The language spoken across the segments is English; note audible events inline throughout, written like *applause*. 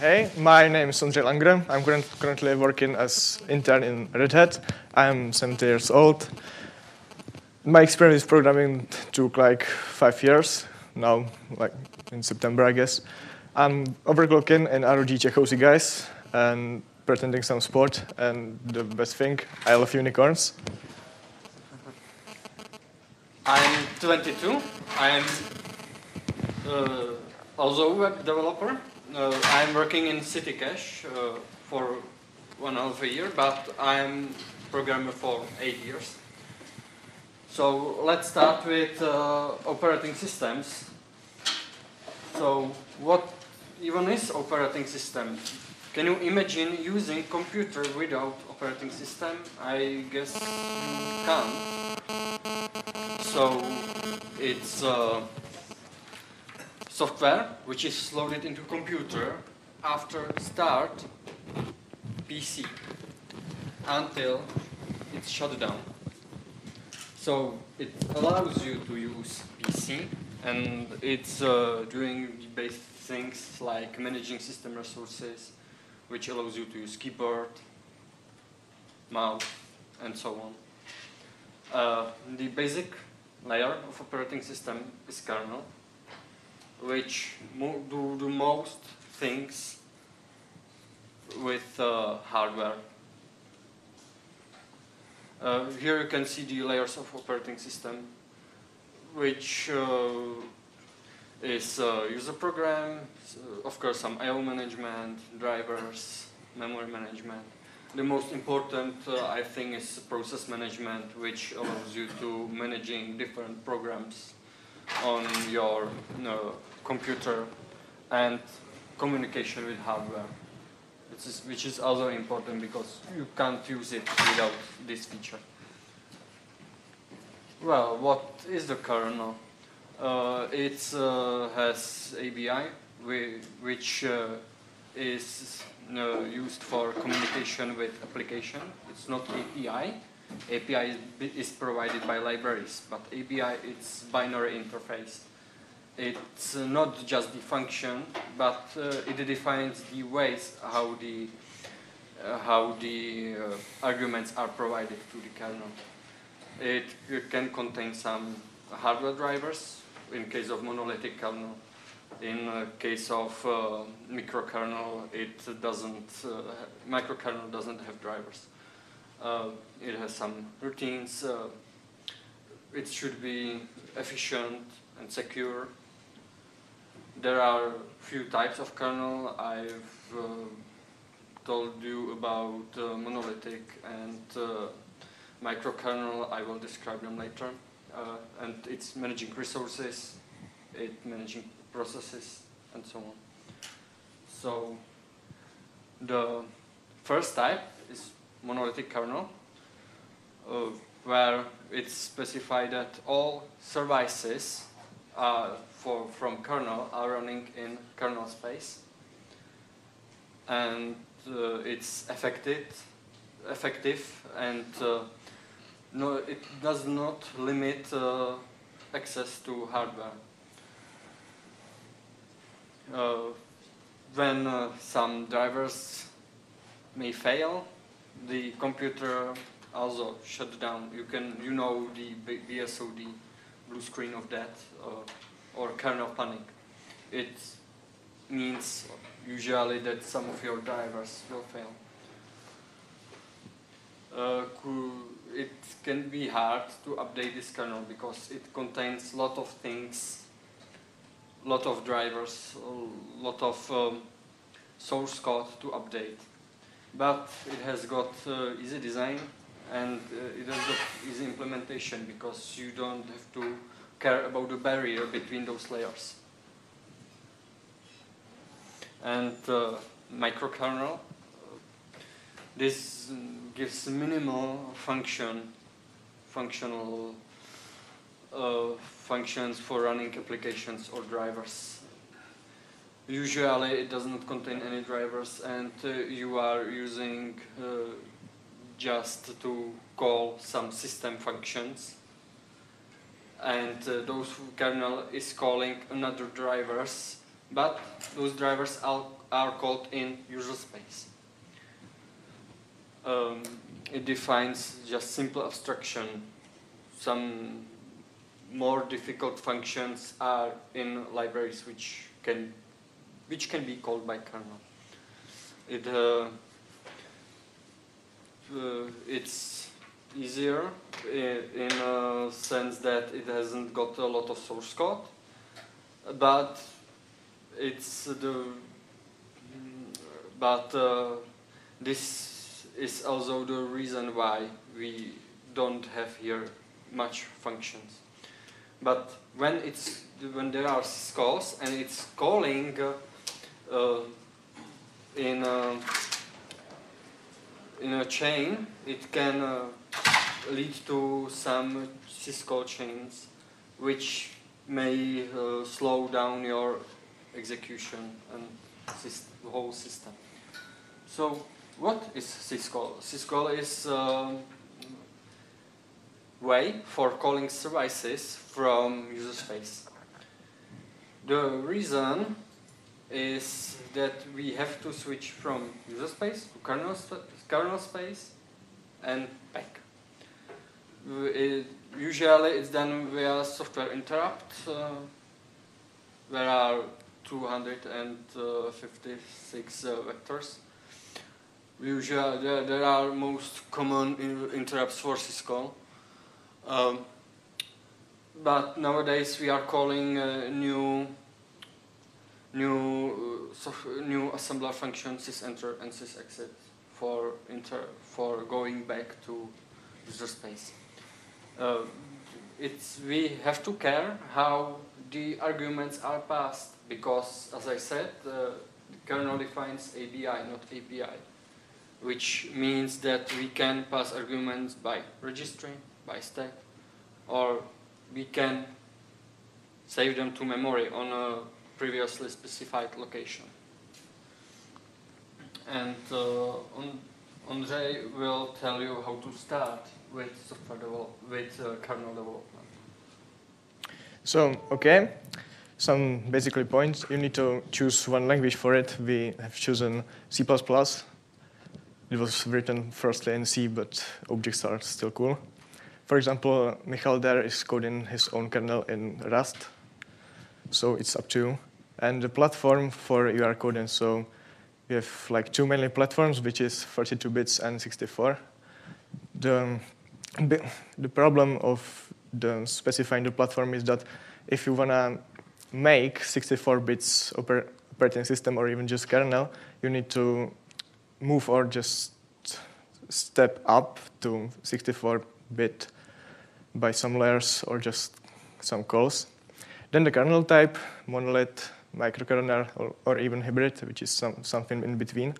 Hey, my name is Ondřej Langr. I'm current, currently working as intern in Red Hat. I'm 70 years old. My experience with programming took like five years, now like in September, I guess. I'm overclocking in ROG Čechosy guys and pretending some sport. And the best thing, I love unicorns. I'm 22. I'm uh, also a web developer. I'm working in CityCache uh, for half a year, but I'm programmer for eight years. So let's start with uh, operating systems. So what even is operating system? Can you imagine using computer without operating system? I guess you can't. So it's uh, software which is loaded into computer after start PC until it's shut down. So it allows you to use PC and it's uh, doing basic things like managing system resources, which allows you to use keyboard, mouse, and so on. Uh, the basic layer of operating system is kernel, which do the most things with uh, hardware. Uh, here you can see the layers of operating system, which uh, is user program, of course some I.O. management, drivers, memory management. The most important, uh, I think, is process management, which allows you to managing different programs on your you know, computer and communication with hardware, which is, which is also important because you can't use it without this feature. Well, what is the kernel? Uh, it uh, has ABI, which uh, is used for communication with application. It's not API. API is, is provided by libraries, but ABI it's binary interface. It's not just the function, but uh, it defines the ways how the uh, how the uh, arguments are provided to the kernel. It can contain some hardware drivers in case of monolithic kernel. In uh, case of uh, microkernel, it doesn't, uh, microkernel doesn't have drivers. Uh, it has some routines. Uh, it should be efficient and secure. There are few types of kernel. I've uh, told you about monolithic and microkernel. I will describe them later uh, and it's managing resources, it managing processes, and so on. So the first type is monolithic kernel, uh, where it's specified that all services uh, for, from kernel are running in kernel space, and uh, it's effective, effective and uh, no, it does not limit uh, access to hardware. Uh, when some drivers may fail, the computer also shut down. You can, you know, the BSOD blue screen of death, uh, or kernel panic. It means usually that some of your drivers will fail. Uh, it can be hard to update this kernel because it contains a lot of things, a lot of drivers, a lot of um, source code to update. But it has got uh, easy design and uh, it has got easy implementation because you don't have to care about the barrier between those layers. And uh, microkernel, this gives minimal function, functional uh, functions for running applications or drivers. Usually it does not contain any drivers and uh, you are using uh, just to call some system functions and uh, those kernel is calling another drivers but those drivers are, are called in user space. Um, it defines just simple abstraction. Some more difficult functions are in libraries which can which can be called by kernel. It uh, uh, it's easier in, a sense that it hasn't got a lot of source code, but it's the but uh, this is also the reason why we don't have here much functions. But when it's when there are syscalls and it's calling uh, in a, in a chain, it can uh, lead to some syscall chains, which may uh, slow down your execution and the whole system. So, what is syscall? Syscall is a um, way for calling services from user space. The reason is that we have to switch from user space to kernel, kernel space and back. It, usually it's done via software interrupt. Uh, there are 256 uh, vectors. Usually there, there, are most common interrupts for syscall. Um, but nowadays we are calling uh, new new uh, new assembler function sysenter and sysexit for inter for going back to user space. Uh, it's we have to care how the arguments are passed because, as I said, uh, the kernel defines ABI, not API, which means that we can pass arguments by registry, by stack, or we can save them to memory on a previously specified location. And uh, Andrei will tell you how to start with software develop with uh, kernel development. So, okay, some basically points. You need to choose one language for it. We have chosen C++. It was written firstly in C, but objects are still cool. For example, Michal there is coding his own kernel in Rust, so it's up to. And the platform for your coding, so we have like two mainly platforms, which is 32 bits and 64. The, the problem of the specifying the platform is that if you want to make 64 bits oper operating system or even just kernel, you need to move or just step up to 64 bit by some layers or just some calls. Then the kernel type, monolith, microkernel, or, or even hybrid, which is some, something in between.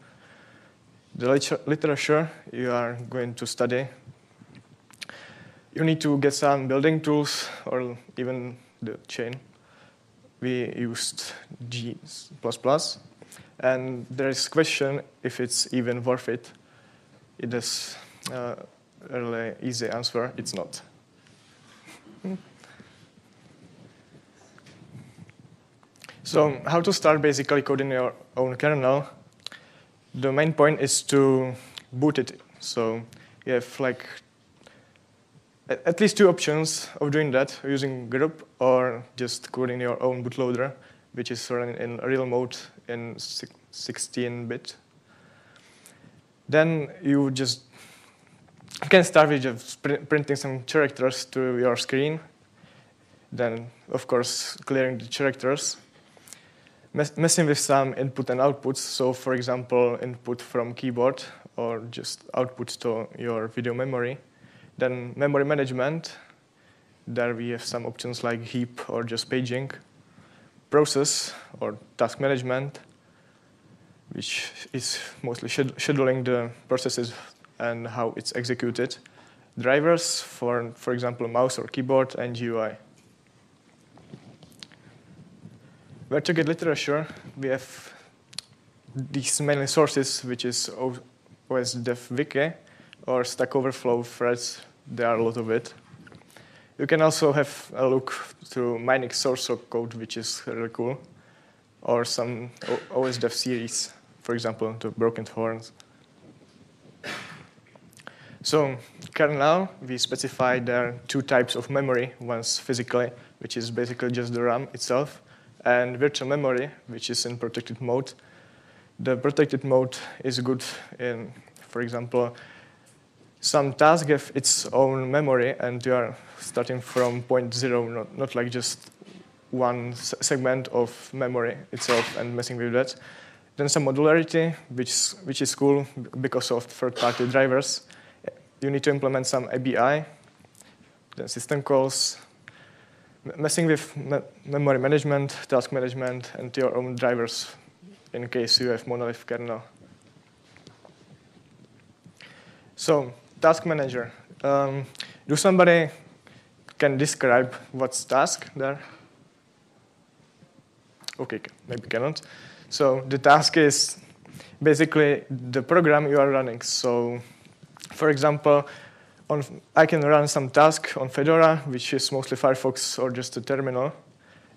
The literature you are going to study, you need to get some building tools or even the chain. We used G++, and there is question if it's even worth it. It is uh, a really easy answer, it's not. So how to start basically coding your own kernel? The main point is to boot it. So you have like at least two options of doing that, using grub or just coding your own bootloader, which is running in real mode in 16-bit. Then you just you can start with just printing some characters to your screen. Then, of course, clearing the characters. Mess messing with some input and outputs. So, for example, input from keyboard or just output to your video memory. Then memory management. There we have some options like heap or just paging. Process or task management, which is mostly scheduling the processes and how it's executed. Drivers for, for example, mouse or keyboard and GUI. Get literature? We have these mainly sources, which is OSDev Wiki or Stack Overflow threads. There are a lot of it. You can also have a look through Minix source code, which is really cool. or some OSDev series, for example, the BrokenThorns. So kernel, we specify there are two types of memory. One's physically, which is basically just the RAM itself, and virtual memory, which is in protected mode. The protected mode is good in, for example, some task have its own memory, and you are starting from point zero, not, not like just one segment of memory itself and messing with that. Then some modularity, which, which is cool because of third-party drivers you need to implement some ABI, then system calls, messing with me memory management, task management, and your own drivers in case you have monolith kernel. So, task manager. Um, do somebody can describe what's task there? Okay, maybe cannot. So the task is basically the program you are running. So for example, on, I can run some task on Fedora, which is mostly Firefox or just a terminal.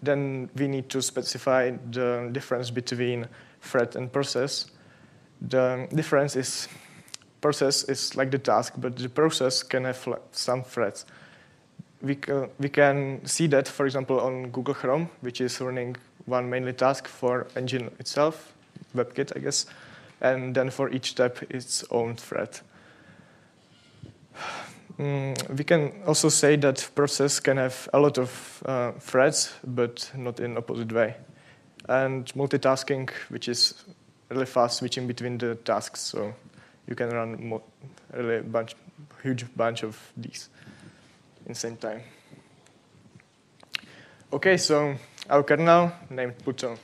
Then we need to specify the difference between thread and process. The difference is process is like the task, but the process can have some threads. We, can, we can see that, for example, on Google Chrome, which is running one mainly task for engine itself, WebKit, I guess, and then for each tab its own thread. Mm, we can also say that process can have a lot of uh, threads, but not in opposite way. And multitasking, which is really fast switching between the tasks, so you can run really bunch, huge bunch of these in same time. Okay, so our kernel named Pluto.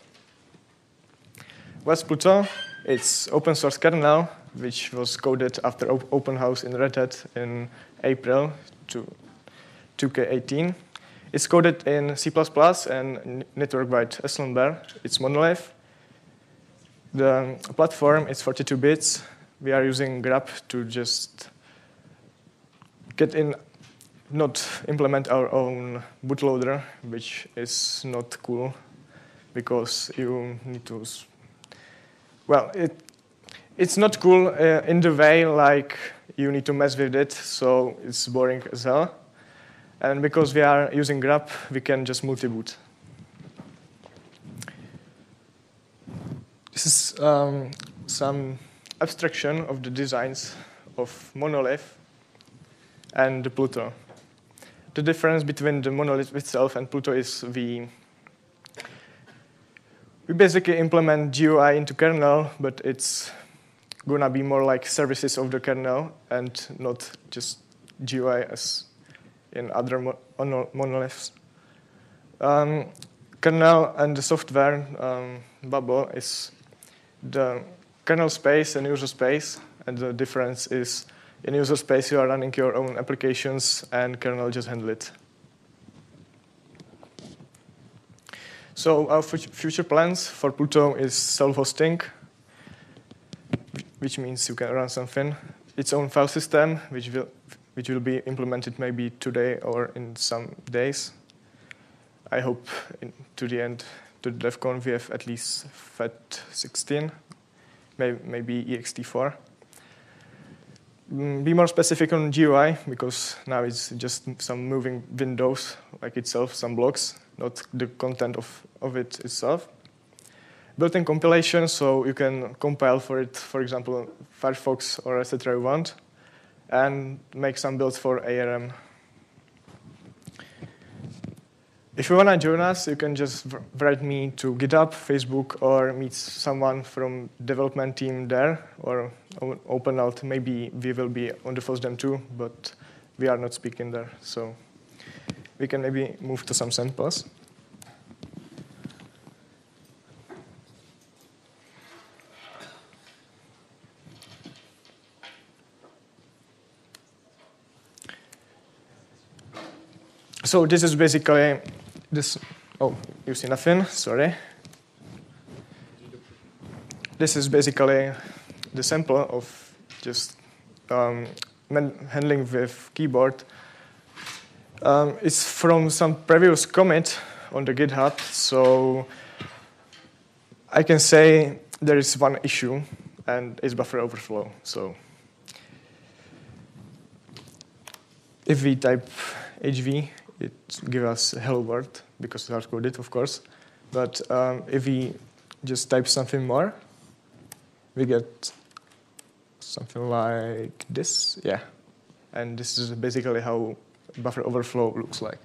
What's Pluto? It's open source kernel which was coded after open house in Red Hat in April to 2K18. It's coded in C++ and network by Esselnber. It's monolith. The platform is 42 bits. We are using grub to just get in, not implement our own bootloader, which is not cool because you need to, well, it it's not cool uh, in the way like you need to mess with it, so it's boring as hell. And because we are using grub, we can just multi-boot. This is um, some abstraction of the designs of monolith and the Pluto. The difference between the monolith itself and Pluto is we we basically implement GUI into kernel, but it's gonna be more like services of the kernel and not just GUI as in other mo monoliths. Um, kernel and the software um, bubble is the kernel space and user space, and the difference is in user space you are running your own applications and kernel just handle it. So our future plans for Pluto is self-hosting which means you can run something, its own file system, which will, which will be implemented maybe today or in some days. I hope in, to the end, to the DevConf, we have at least FAT16, maybe, maybe ext4. Mm, be more specific on GUI, because now it's just some moving windows, like itself, some blocks, not the content of, of it itself built-in compilation, so you can compile for it, for example, Firefox or etc. you want, and make some builds for ARM. If you want to join us, you can just write me to GitHub, Facebook, or meet someone from development team there, or open out. Maybe we will be on the FOSDEM too, but we are not speaking there. So we can maybe move to some samples. So this is basically this. Oh, you see nothing? Sorry. This is basically the sample of just um, handling with keyboard. Um, it's from some previous commit on the GitHub. So I can say there is one issue, and it's buffer overflow. So if we type HV, it gives us hello world because it's hard coded, of course. But um, if we just type something more, we get something like this. Yeah. And this is basically how buffer overflow looks like.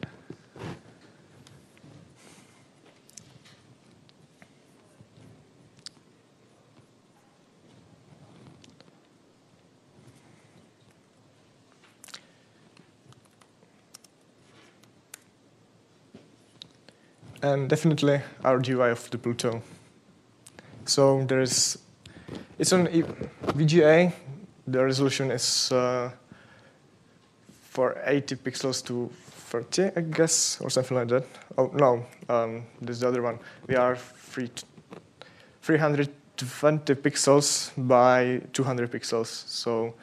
And definitely our GUI of the Pluto. So there is, it's on VGA. The resolution is uh, for 80 pixels to 30, I guess, or something like that. Oh no, um, this is the other one. We are free 320 pixels by 200 pixels. So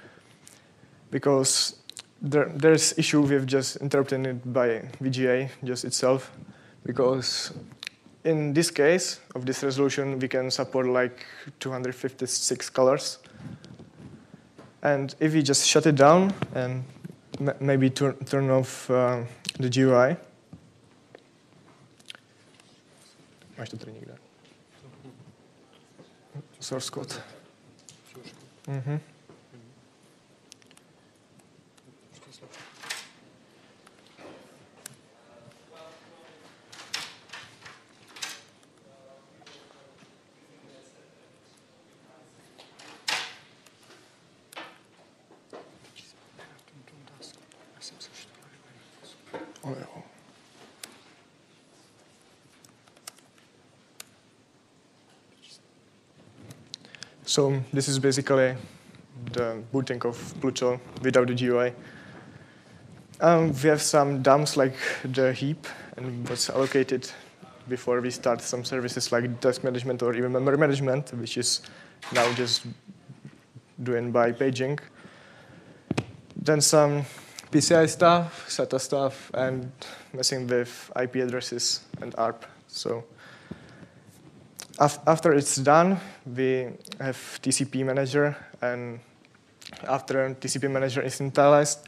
because there, there's issue with just interpreting it by VGA just itself because in this case of this resolution, we can support like 256 colors. And if we just shut it down and maybe turn, turn off uh, the GUI, Máš to tady někde? Source code. Mm-hmm. So this is basically the booting of Pluto without the GUI. Um, we have some dumps like the heap and what's allocated before we start some services like task management or even memory management, which is now just doing by paging. Then some PCI stuff, SATA stuff, and messing with IP addresses and ARP. So after it's done, we have TCP manager, and after TCP manager is initialized,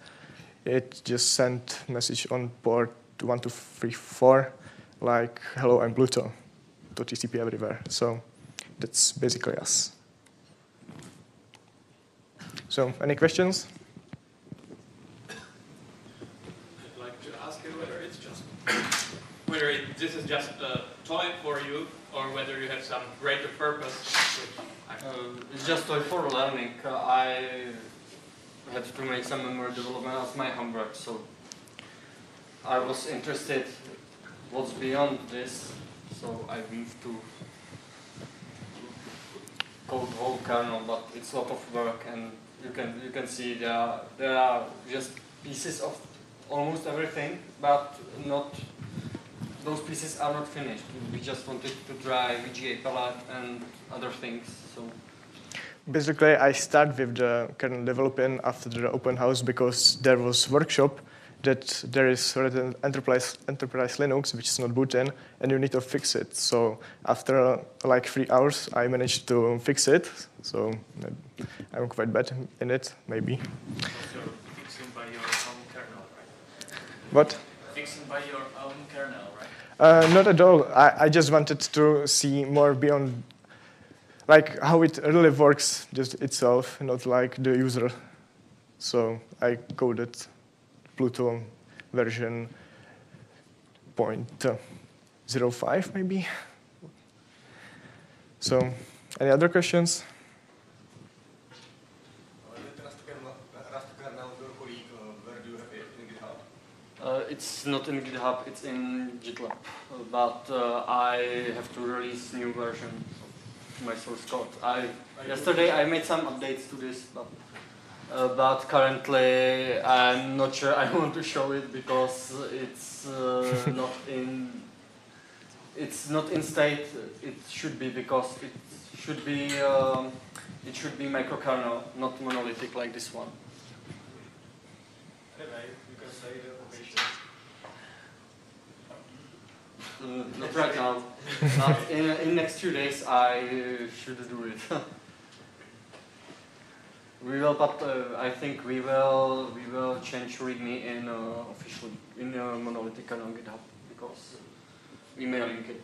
it just sent message on port 1234, like, hello, I'm Pluto, to TCP everywhere. So that's basically us. So any questions? I'd like to ask you whether it's just, whether it, this is just a toy for you or whether you have some greater purpose. Uh, it's just for learning. Uh, I had to make some memory development as my homework, so I was interested what's beyond this, so I moved to code whole kernel, but it's a lot of work, and you can you can see there are, there are just pieces of almost everything, but not those pieces are not finished. We just wanted to try VGA palette and other things. So basically, I start with the kernel developing after the open house because there was workshop that there is certain enterprise enterprise Linux which is not booting and you need to fix it. So after uh, like three hours, I managed to fix it. So uh, I'm quite bad in it, maybe. fixing by your own kernel, right? Uh, not at all. I, I just wanted to see more beyond, like how it really works just itself, not like the user. So I coded Pluto version 0.05 maybe. So any other questions? Uh, it's not in GitHub, it's in GitLab. Uh, but uh, I have to release new version of my source code. I yesterday I made some updates to this, but uh, but currently I'm not sure I *laughs* want to show it because it's uh, *laughs* not in it's not in state. It should be because it should be um, it should be microkernel, not monolithic like this one. Anyway, you can say not right now. but in, in next few days, I uh, should do it. *laughs* we will, but uh, I think we will we will change README in uh, officially in uh, monolithic and on GitHub because we may link it.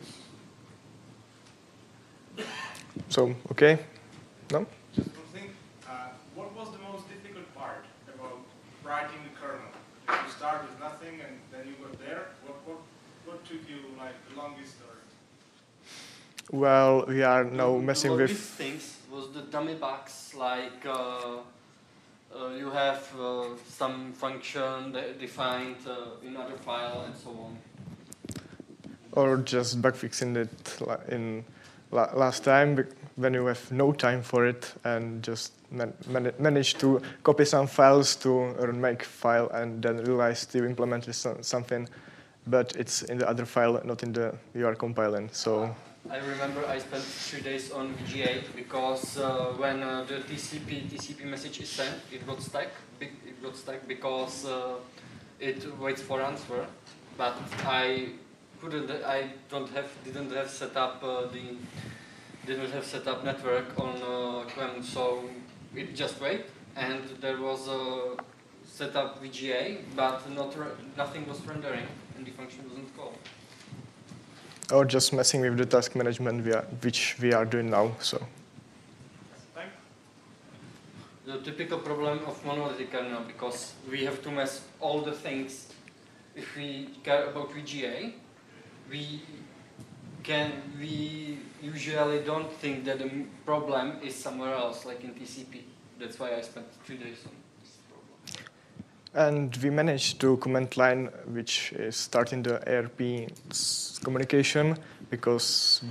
So, okay? No? Just one thing. Uh, what was the most difficult part about writing the kernel? If you start with nothing and then you got there, what, what, what took you like the longest or? Well, we are now The- messing the with... longest things was the dummy bugs like uh, uh, you have uh, some function de- defined uh, in other file and so on. or just bug fixing it in la- last time when you have no time for it and just man- man- manage to copy some files to or make file and then realize you implemented so- something but it's in the other file not in the are compiling so I remember I spent three days on VGA because uh, when uh, the TCP TCP message is sent, it got stuck. It got stuck because uh, it waits for answer. But I couldn't. I don't have. Didn't have set up uh, the. Didn't have set up network on uh, so it just wait. And there was a set up VGA, but not nothing was rendering, and the function wasn't called. or oh, just messing with the task management we are, which we are doing now so The typical problem of monolithic kernel because we have to mess all the things. If we care about VGA, we can we usually don't think that the problem is somewhere else, like in TCP. That's why I spent three days on. And we managed to command line, which is starting the ARP communication, because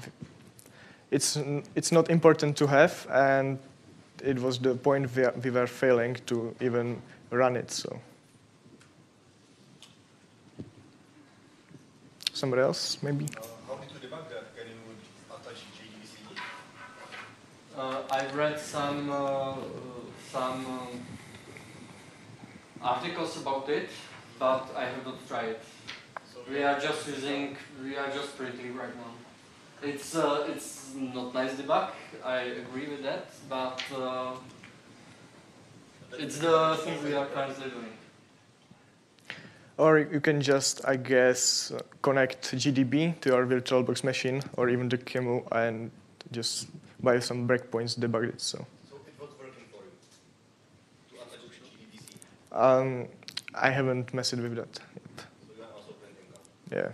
it's it's not important to have, and it was the point where we were failing to even run it. So, somebody else, maybe. Uh, how did you debug that? Can you attach JDBC? Uh, I've read some uh, some um, articles about it, but I have not tried We are just using, we are just printing right now. It's uh, it's not nice debug. I agree with that, but uh, it's the thing we are currently doing. Or you can just, I guess, connect GDB to your VirtualBox machine, or even the QEMU, and just by some breakpoints debug it. So. So it was working for you to attach JDBC. Um, I haven't messed with that yet. So. Yeah.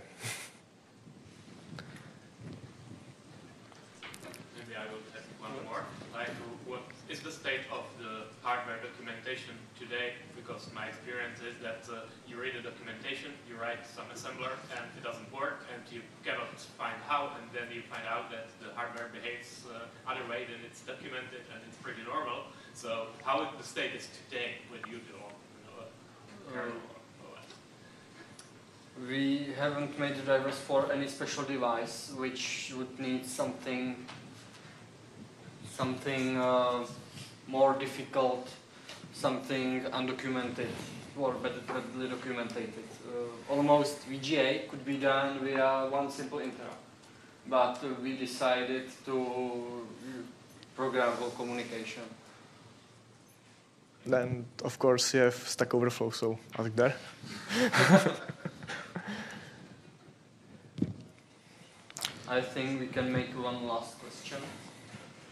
Maybe I will ask one more. Like, what is the state of the hardware documentation today? Because my experience is that uh, you read the documentation, you write some assembler, and it doesn't work, and you cannot find how, and then you find out that the hardware behaves uh, other way than it's documented, and it's pretty normal. So, how the state is today usual you kernel OS? We haven't made the drivers for any special device, which would need something, something uh, more difficult, something undocumented or better badly documented. Uh, almost VGA could be done via one simple interrupt, but uh, we decided to programmable communication. Then, of course, you have Stack Overflow, so ask there. *laughs* I think we can make one last question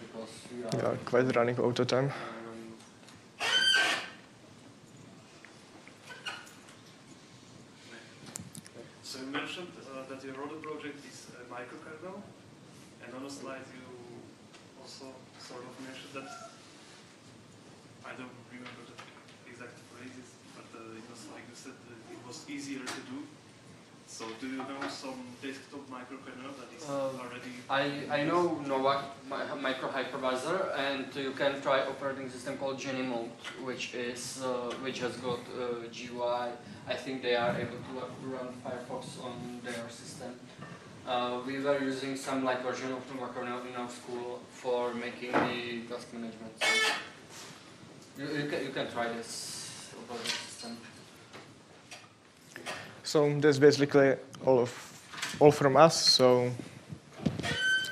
because we We are. are quite running out of time. um, So you mentioned uh, that your other project is a microkernel, and on a slide you also sort of mentioned that, I don't remember the exact phrases, but uh, it was like you said that it was easier to do. So do you know some desktop microkernel that is Uh, already I, I know NOVA mi- micro hypervisor and you can try operating system called Genode which is uh, which has got uh, GUI. I think they are able to uh, run Firefox on their system. Uh, we were using some like version of NOVA kernel in our school for making the task management. So you, you, can, you can try this. So that's basically all of all from us. So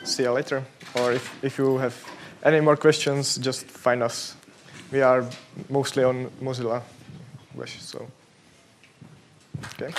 see you later. Or if, if you have any more questions, just find us. We are mostly on Mozilla. So okay.